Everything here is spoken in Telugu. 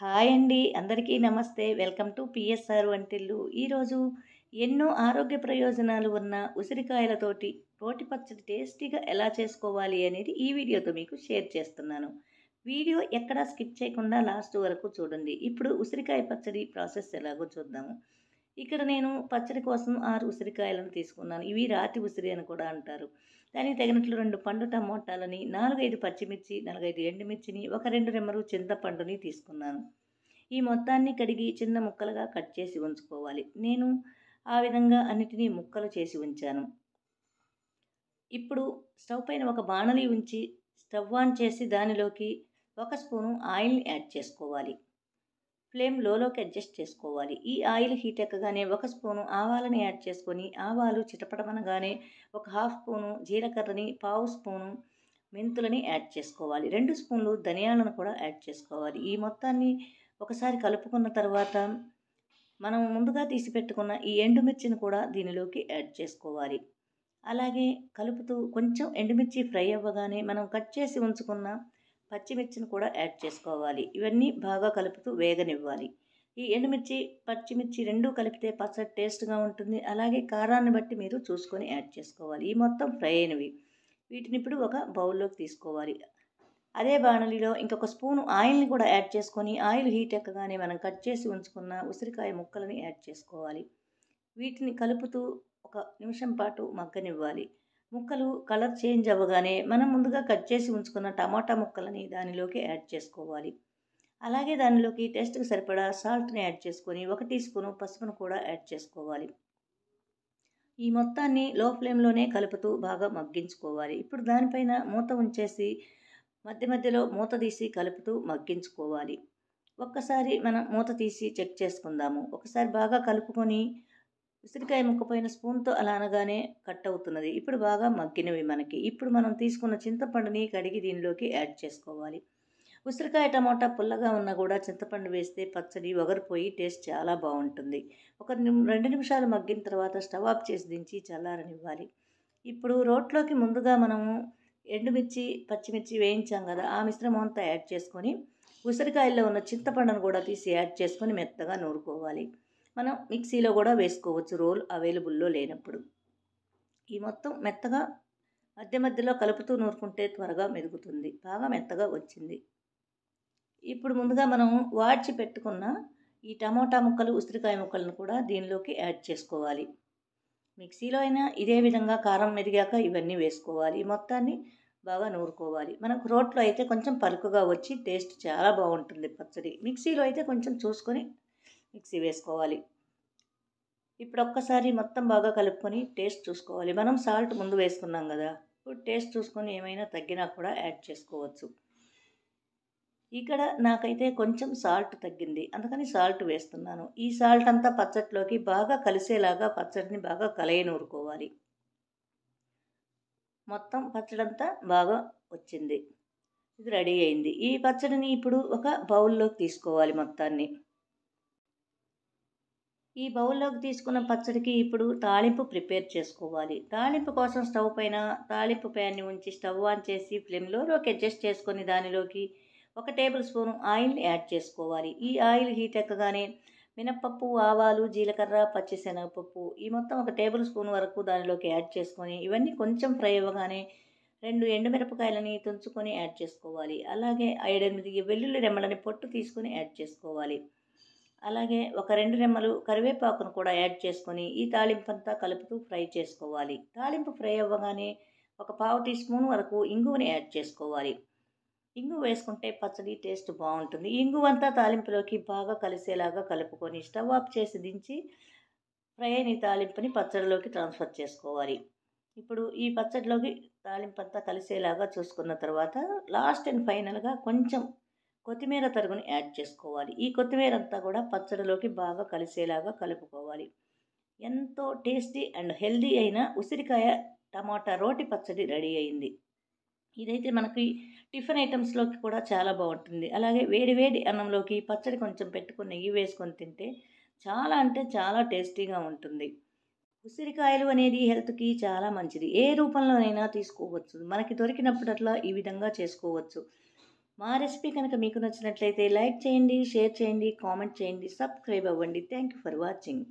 హాయ్ అండి. అందరికీ నమస్తే. వెల్కమ్ టు పిఎస్ఆర్ వంటిల్లు. ఈరోజు ఎన్నో ఆరోగ్య ప్రయోజనాలు ఉన్న ఉసిరికాయలతోటి రోటి పచ్చడి టేస్టీగా ఎలా చేసుకోవాలి అనేది ఈ వీడియోతో మీకు షేర్ చేస్తున్నాను. వీడియో ఎక్కడా స్కిప్ చేయకుండా లాస్ట్ వరకు చూడండి. ఇప్పుడు ఉసిరికాయ పచ్చడి ప్రాసెస్ ఎలాగో చూద్దాము. ఇక్కడ నేను పచ్చడి కోసం ఆరు ఉసిరికాయలను తీసుకున్నాను. ఇవి రాతి ఉసిరి అని కూడా అంటారు. దానికి తగినట్లు రెండు పండు టమోటాలని నాలుగైదు పచ్చిమిర్చి నాలుగైదు ఎండుమిర్చిని ఒక రెండు రెమ్మరు చింతపండుని తీసుకున్నాను. ఈ మొత్తాన్ని కడిగి చిన్న ముక్కలుగా కట్ చేసి ఉంచుకోవాలి. నేను ఆ విధంగా అన్నిటినీ ముక్కలు చేసి ఉంచాను. ఇప్పుడు స్టవ్ పైన ఒక బాణలి ఉంచి స్టవ్ ఆన్ చేసి దానిలోకి ఒక స్పూను ఆయిల్ని యాడ్ చేసుకోవాలి. ఫ్లేమ్ లోలోకి అడ్జస్ట్ చేసుకోవాలి. ఈ ఆయిల్ హీట్ ఎక్కగానే ఒక స్పూను ఆవాలని యాడ్ చేసుకొని ఆవాలు చిటపడమనగానే ఒక హాఫ్ స్పూను జీలకర్రని పావు స్పూను మెంతులని యాడ్ చేసుకోవాలి. రెండు స్పూన్లు ధనియాలను కూడా యాడ్ చేసుకోవాలి. ఈ మొత్తాన్ని ఒకసారి కలుపుకున్న తర్వాత మనం ముందుగా తీసి పెట్టుకున్న ఈ ఎండుమిర్చిని కూడా దీనిలోకి యాడ్ చేసుకోవాలి. అలాగే కలుపుతూ కొంచెం ఎండుమిర్చి ఫ్రై అవ్వగానే మనం కట్ చేసి ఉంచుకున్న పచ్చిమిర్చిని కూడా యాడ్ చేసుకోవాలి. ఇవన్నీ బాగా కలుపుతూ వేగనివ్వాలి. ఈ ఎండుమిర్చి పచ్చిమిర్చి రెండూ కలిపితే పచ్చడి టేస్ట్గా ఉంటుంది. అలాగే కారాన్ని బట్టి మీరు చూసుకొని యాడ్ చేసుకోవాలి. ఈ మొత్తం ఫ్రై అయినవి. వీటిని ఇప్పుడు ఒక బౌల్లోకి తీసుకోవాలి. అదే బాణలిలో ఇంకొక స్పూను ఆయిల్ని కూడా యాడ్ చేసుకొని ఆయిల్ హీట్ ఎక్కగానే మనం కట్ చేసి ఉంచుకున్న ఉసిరికాయ ముక్కలని యాడ్ చేసుకోవాలి. వీటిని కలుపుతూ ఒక నిమిషం పాటు మగ్గనివ్వాలి. ముక్కలు కలర్ చేంజ్ అవ్వగానే మనం ముందుగా కట్ చేసి ఉంచుకున్న టమాటా ముక్కలని దానిలోకి యాడ్ చేసుకోవాలి. అలాగే దానిలోకి టేస్ట్కి సరిపడా సాల్ట్ని యాడ్ చేసుకొని ఒక టీ స్పూను పసుపును కూడా యాడ్ చేసుకోవాలి. ఈ మొత్తాన్ని లో ఫ్లేమ్లోనే కలుపుతూ బాగా మగ్గించుకోవాలి. ఇప్పుడు దానిపైన మూత ఉంచేసి మధ్య మధ్యలో మూత తీసి కలుపుతూ మగ్గించుకోవాలి. ఒక్కసారి మనం మూత తీసి చెక్ చేసుకుందాము. ఒకసారి బాగా కలుపుకొని ఉసిరికాయ ముక్కపోయిన స్పూన్తో అలా అనగానే కట్ అవుతున్నది. ఇప్పుడు బాగా మగ్గినవి మనకి. ఇప్పుడు మనం తీసుకున్న చింతపండుని కడిగి దీనిలోకి యాడ్ చేసుకోవాలి. ఉసిరికాయ టమాటా పుల్లగా ఉన్నా కూడా చింతపండు వేస్తే పచ్చడి ఒగరిపోయి టేస్ట్ చాలా బాగుంటుంది. ఒక రెండు నిమిషాలు మగ్గిన తర్వాత స్టవ్ ఆఫ్ చేసి దించి చల్లారనివ్వాలి. ఇప్పుడు రోట్లోకి ముందుగా మనము ఎండుమిర్చి పచ్చిమిర్చి వేయించాం కదా ఆ మిశ్రమం అంతా యాడ్ చేసుకొని ఉసిరికాయల్లో ఉన్న చింతపండును కూడా తీసి యాడ్ చేసుకొని మెత్తగా నూరుకోవాలి. మనం మిక్సీలో కూడా వేసుకోవచ్చు. రోల్ అవైలబుల్లో లేనప్పుడు. ఈ మొత్తం మెత్తగా మధ్య మధ్యలో కలుపుతూ నూరుకుంటే త్వరగా మెదుగుతుంది. బాగా మెత్తగా వచ్చింది. ఇప్పుడు ముందుగా మనం వాడ్చి పెట్టుకున్న ఈ టమోటా ముక్కలు ఉసిరికాయ ముక్కలను కూడా దీనిలోకి యాడ్ చేసుకోవాలి. మిక్సీలో అయినా ఇదే విధంగా కారం మెదిగాక ఇవన్నీ వేసుకోవాలి. ఈ మొత్తాన్ని బాగా నూరుకోవాలి. మనకు రోట్లో అయితే కొంచెం పలుకుగా వచ్చి టేస్ట్ చాలా బాగుంటుంది పచ్చడి. మిక్సీలో అయితే కొంచెం చూసుకొని మిక్సీ వేసుకోవాలి. ఇప్పుడు ఒక్కసారి మొత్తం బాగా కలుపుకొని టేస్ట్ చూసుకోవాలి. మనం సాల్ట్ ముందు వేసుకున్నాం కదా ఇప్పుడు టేస్ట్ చూసుకొని ఏమైనా తగ్గినా కూడా యాడ్ చేసుకోవచ్చు. ఇక్కడ నాకైతే కొంచెం సాల్ట్ తగ్గింది అందుకని సాల్ట్ వేస్తున్నాను. ఈ సాల్ట్ అంతా పచ్చడిలోకి బాగా కలిసేలాగా పచ్చడిని బాగా కలయనూరుకోవాలి. మొత్తం పచ్చడంతా బాగా వచ్చింది. ఇది రెడీ అయింది. ఈ పచ్చడిని ఇప్పుడు ఒక బౌల్లోకి తీసుకోవాలి మొత్తాన్ని. ఈ బౌల్లోకి తీసుకున్న పచ్చడికి ఇప్పుడు తాళింపు ప్రిపేర్ చేసుకోవాలి. తాళింపు కోసం స్టవ్ పైన తాళింపు ప్యాన్ని ఉంచి స్టవ్ ఆన్ చేసి ఫ్లేమ్లోకి అడ్జస్ట్ చేసుకొని దానిలోకి ఒక టేబుల్ స్పూన్ ఆయిల్ని యాడ్ చేసుకోవాలి. ఈ ఆయిల్ హీట్ ఎక్కగానే మినప్పప్పు ఆవాలు జీలకర్ర పచ్చిశనగపప్పు ఈ మొత్తం ఒక టేబుల్ స్పూన్ వరకు దానిలోకి యాడ్ చేసుకొని ఇవన్నీ కొంచెం ఫ్రై అవ్వగానే రెండు ఎండుమిరపకాయలని తుంచుకొని యాడ్ చేసుకోవాలి. అలాగే ఐడెనిమిది వెల్లుల్లి రెమ్మలని పొట్టు తీసుకొని యాడ్ చేసుకోవాలి. అలాగే ఒక రెండు రెమ్మలు కరివేపాకును కూడా యాడ్ చేసుకొని ఈ తాలింపు అంతా కలుపుతూ ఫ్రై చేసుకోవాలి. తాలింపు ఫ్రై అవ్వగానే ఒక పావు టీ స్పూన్ వరకు ఇంగువని యాడ్ చేసుకోవాలి. ఇంగు వేసుకుంటే పచ్చడి టేస్ట్ బాగుంటుంది. ఇంగు అంతా తాలింపులోకి బాగా కలిసేలాగా కలుపుకొని స్టవ్ ఆఫ్ చేసి దించి ఫ్రై అయిన తాలింపుని పచ్చడిలోకి ట్రాన్స్ఫర్ చేసుకోవాలి. ఇప్పుడు ఈ పచ్చడిలోకి తాలింపు అంతా కలిసేలాగా చూసుకున్న తర్వాత లాస్ట్ అండ్ ఫైనల్గా కొంచెం కొత్తిమీర తరుగుని యాడ్ చేసుకోవాలి. ఈ కొత్తిమీర అంతా కూడా పచ్చడిలోకి బాగా కలిసేలాగా కలుపుకోవాలి. ఎంతో టేస్టీ అండ్ హెల్దీ అయిన ఉసిరికాయ టమాటా రోటి పచ్చడి రెడీ అయింది. ఇదైతే మనకి టిఫిన్ ఐటమ్స్లోకి కూడా చాలా బాగుంటుంది. అలాగే వేడి వేడి అన్నంలోకి పచ్చడి కొంచెం పెట్టుకుని నెయ్యి వేసుకొని తింటే చాలా అంటే చాలా టేస్టీగా ఉంటుంది. ఉసిరికాయలు అనేది హెల్త్కి చాలా మంచిది. ఏ రూపంలోనైనా తీసుకోవచ్చు. మనకి దొరికినప్పుడట్లా ఈ విధంగా చేసుకోవచ్చు. మా రెసిపీ కనుక మీకు నచ్చినట్లయితే లైక్ చేయండి షేర్ చేయండి కామెంట్ చేయండి సబ్స్క్రైబ్ అవ్వండి. Thank you for watching